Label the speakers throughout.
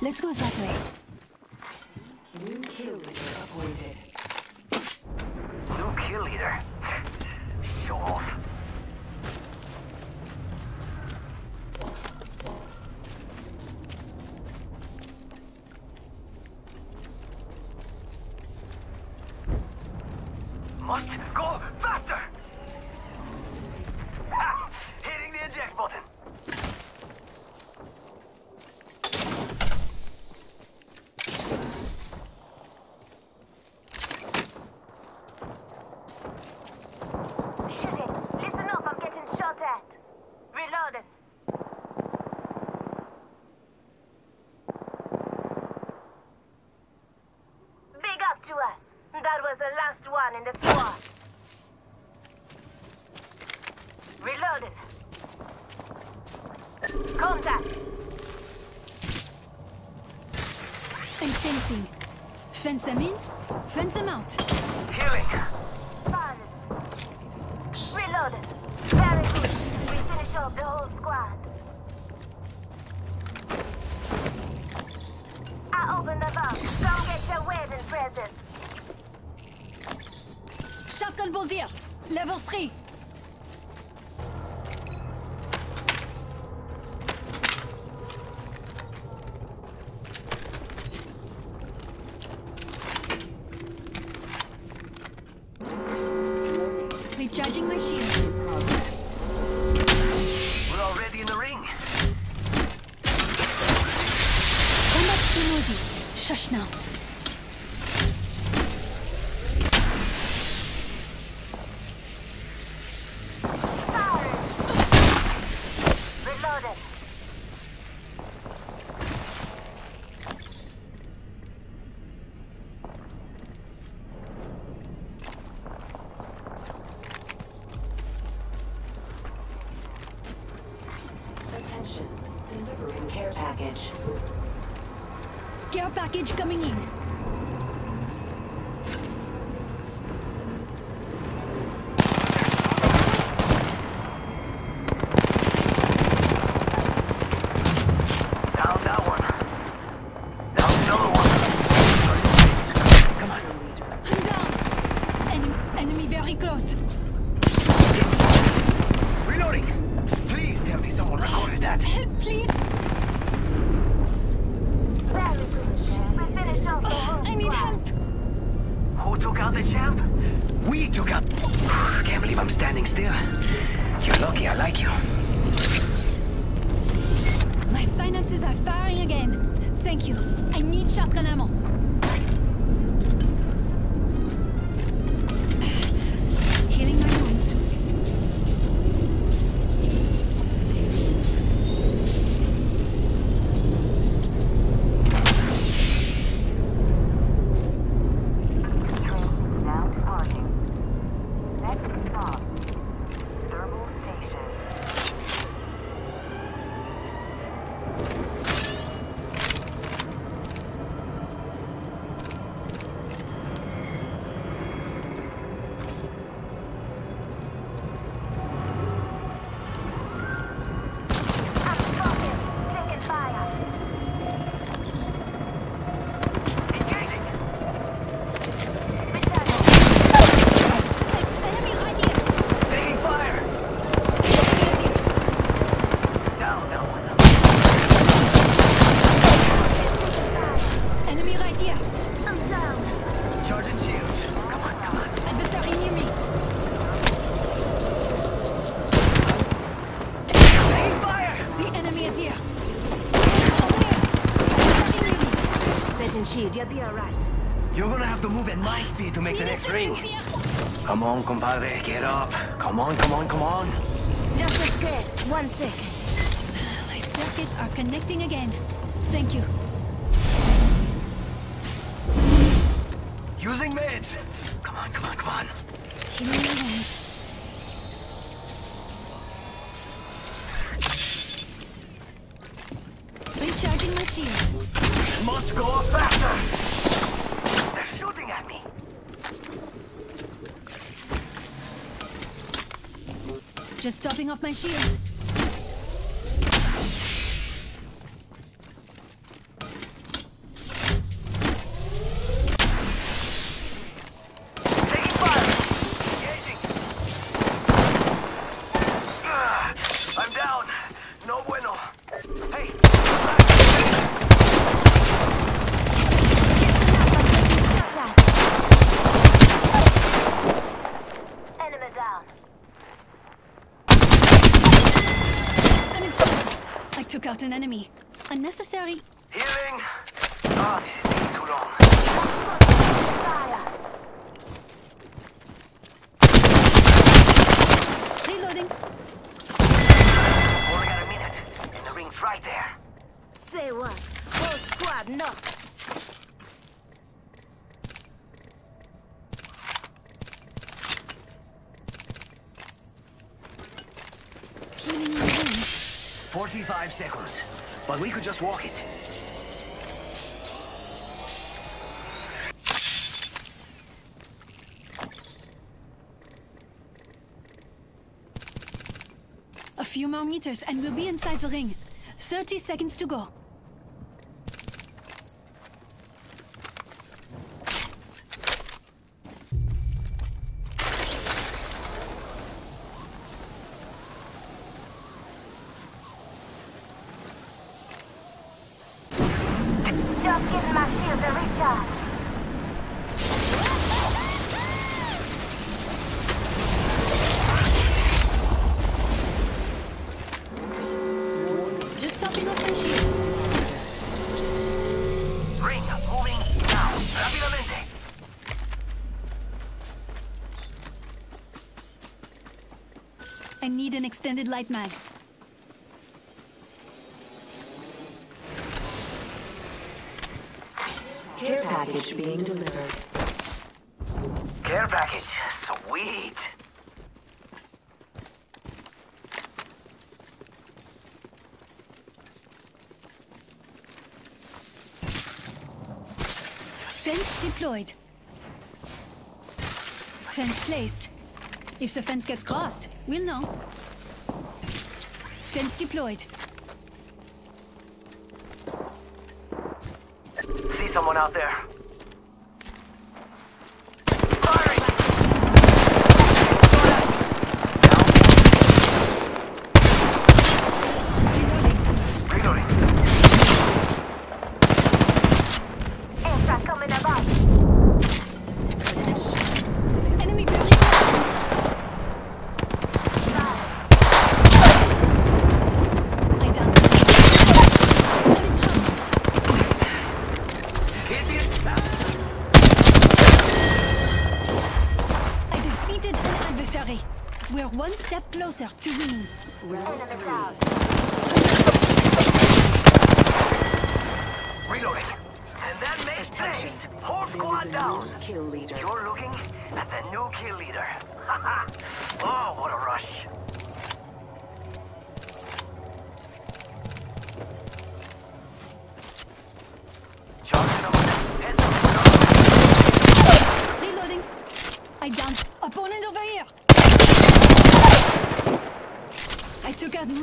Speaker 1: Let's go that.
Speaker 2: New kill leader appointed.
Speaker 3: New kill leader. Show off. Must go faster! Ha! Hitting the eject button.
Speaker 4: Shooting. Listen up, I'm getting shot at. Reloading. Big up to us. That was one in the squad. Reloading. Contact.
Speaker 1: I'm fencing. Fence them in, fence them out.
Speaker 3: Healing.
Speaker 4: Spotted. Reloading. Very good. We finish off the whole squad. I open the vault. Come get your wedding
Speaker 1: pas de
Speaker 4: quoi le
Speaker 2: bondir. L'avancerie Care package
Speaker 1: coming in.
Speaker 3: Took out the champ? We took out. Can't believe I'm standing still. You're lucky I like you.
Speaker 1: My synapses are firing again. Thank you. I need shotgun ammo. Is here. Over there. Adversary near me.
Speaker 4: Setting shield, you'll be alright.
Speaker 3: You're gonna have to move at my speed to make the next ring. Come on, compadre, get up. Come on, come on, come on.
Speaker 4: Just a scared. One second.
Speaker 1: My circuits are connecting again. Thank you.
Speaker 3: Using meds. Come on, come on, come on.
Speaker 1: Healing my
Speaker 3: Must go faster. They're shooting at me.
Speaker 1: Just topping off my shields. Invincible. I took out an enemy. Unnecessary.
Speaker 3: Healing. Oh, this is taking too long.
Speaker 1: Reloading.
Speaker 3: Only got a minute, and the ring's right there.
Speaker 4: Say what? Whole squad knocked.
Speaker 1: Healing my wounds.
Speaker 3: 45 seconds. But we could just walk it.
Speaker 1: A few more meters and we'll be inside the ring. 30 seconds to go.
Speaker 4: Just getting my shield to recharge.
Speaker 1: Just topping off my shields.
Speaker 3: Ring moving now. Rápidamente.
Speaker 1: I need an extended light mag.
Speaker 2: Care package being delivered.
Speaker 3: Care package. Sweet.
Speaker 1: Fence deployed. Fence placed. If the fence gets crossed, we'll know. Fence deployed.
Speaker 3: Someone out there.
Speaker 1: Closer to winning.
Speaker 4: Enemy.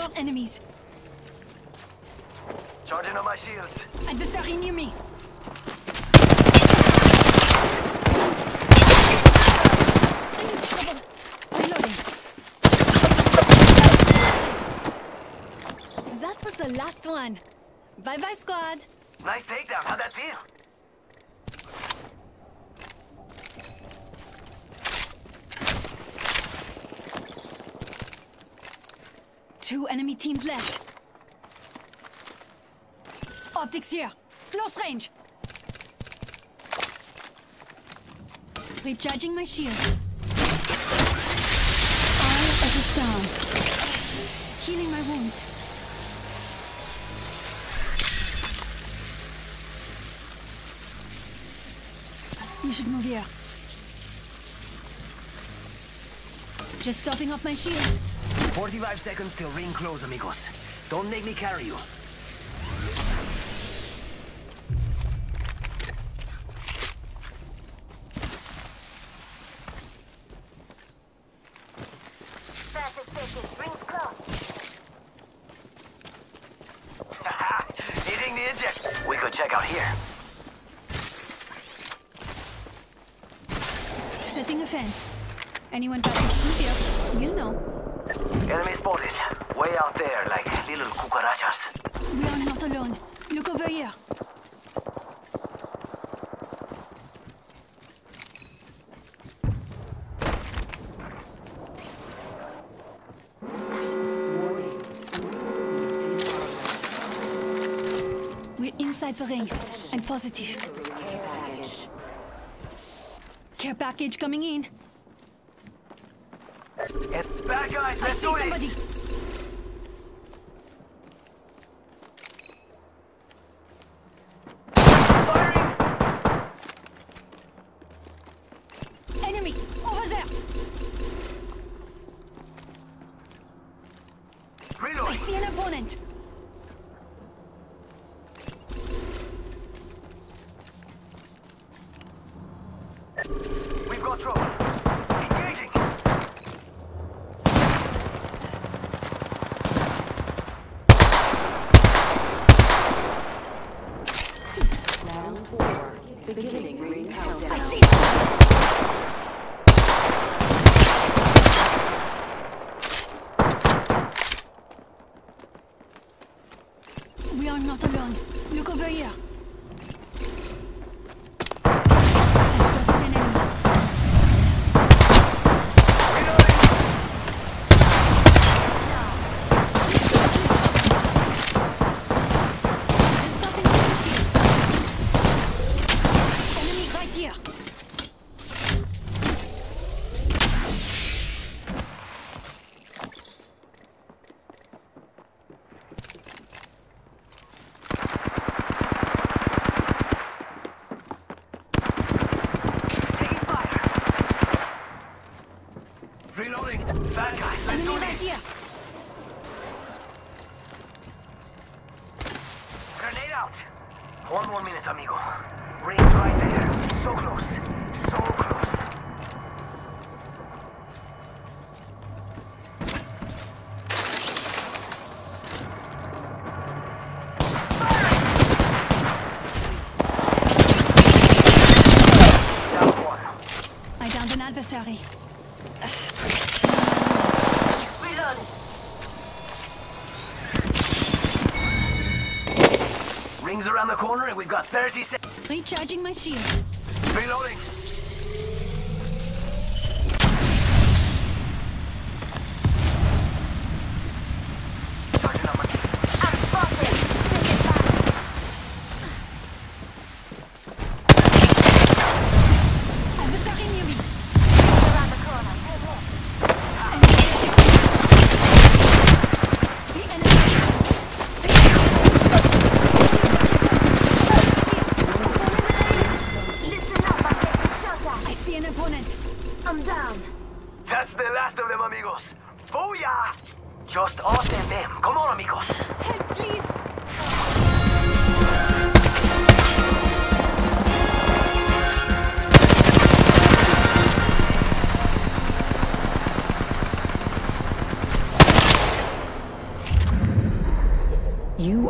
Speaker 1: More enemies.
Speaker 3: Charging on my shields.
Speaker 1: Adversary near me. I'm in trouble. Reloading. That was the last one. Bye bye, squad.
Speaker 3: Nice takedown. How'd that feel?
Speaker 1: Two enemy teams left. Optics here. Close range. Recharging my shield. Eye as a star. Healing my wounds. You should move here. Just topping off my shields.
Speaker 3: 45 seconds till ring close, amigos. Don't make me carry you.
Speaker 4: Fastest seconds. Rings close.
Speaker 3: Hitting the eject. We could check out here.
Speaker 1: Setting a fence. Anyone passes through here, you'll know.
Speaker 3: Enemy spotted. Way out there, like little cucarachas.
Speaker 1: We are not alone. Look over here. We're inside the ring. I'm positive.
Speaker 2: Care package
Speaker 1: coming in
Speaker 3: guys.
Speaker 1: I see somebody.
Speaker 2: It. beginning.
Speaker 3: moving. Bad guys, let's do this.
Speaker 1: here.
Speaker 3: Grenade out. One more minute, amigo. Ring's right there. So close. So close.
Speaker 1: I downed an adversary.
Speaker 3: Rings around the corner and we've got 30 seconds.
Speaker 1: Recharging my shields.
Speaker 3: Reloading.